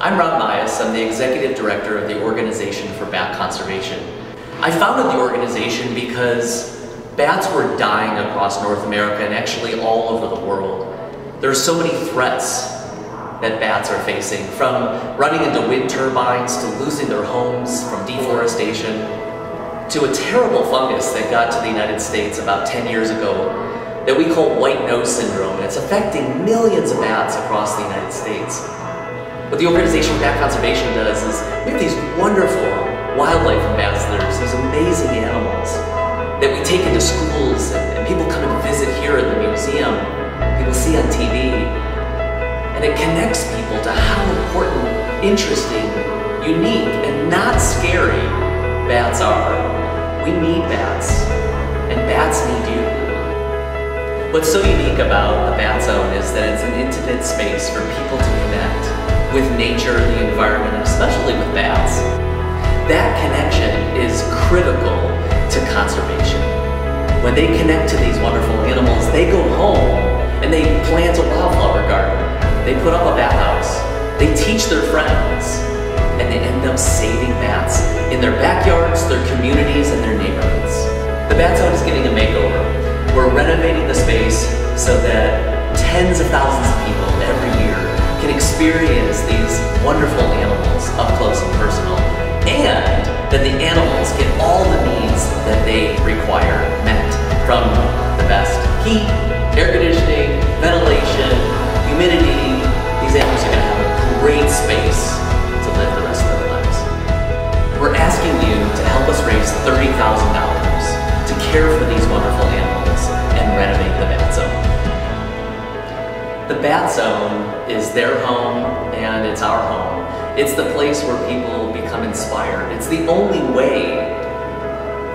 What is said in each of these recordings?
I'm Rob Mies. I'm the Executive Director of the Organization for Bat Conservation. I founded the organization because bats were dying across North America and actually all over the world. There are so many threats that bats are facing, from running into wind turbines to losing their homes from deforestation, to a terrible fungus that got to the United States about 10 years ago that we call white nose syndrome. and It's affecting millions of bats across the United States. What the Organization Bat Conservation does is we have these wonderful wildlife ambassadors, these amazing animals that we take into schools and, and people come and visit here at the museum, people see on TV, and it connects people to how important, interesting, unique, and not scary bats are. We need bats, and bats need you. What's so unique about the Bat Zone is that it's an intimate space for people to connect with nature, the environment, especially with bats. That connection is critical to conservation. When they connect to these wonderful animals, they go home and they plant a wildflower garden they put up a bat house. They teach their friends. And they end up saving bats in their backyards, their communities, and their neighborhoods. The Bat Zone is getting a makeover. We're renovating the space so that tens of thousands of people experience these wonderful animals up close and personal. And that the animals get all the needs that they require met from the best heat, air conditioning, ventilation, humidity, these animals are going to have a great space to live the rest of their lives. We're asking you to help us raise $30,000 to care for these wonderful animals The Bat Zone is their home and it's our home. It's the place where people become inspired. It's the only way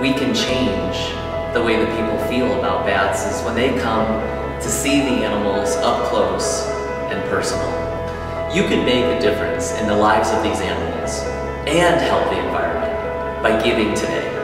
we can change the way that people feel about bats is when they come to see the animals up close and personal. You can make a difference in the lives of these animals and help the environment by giving today.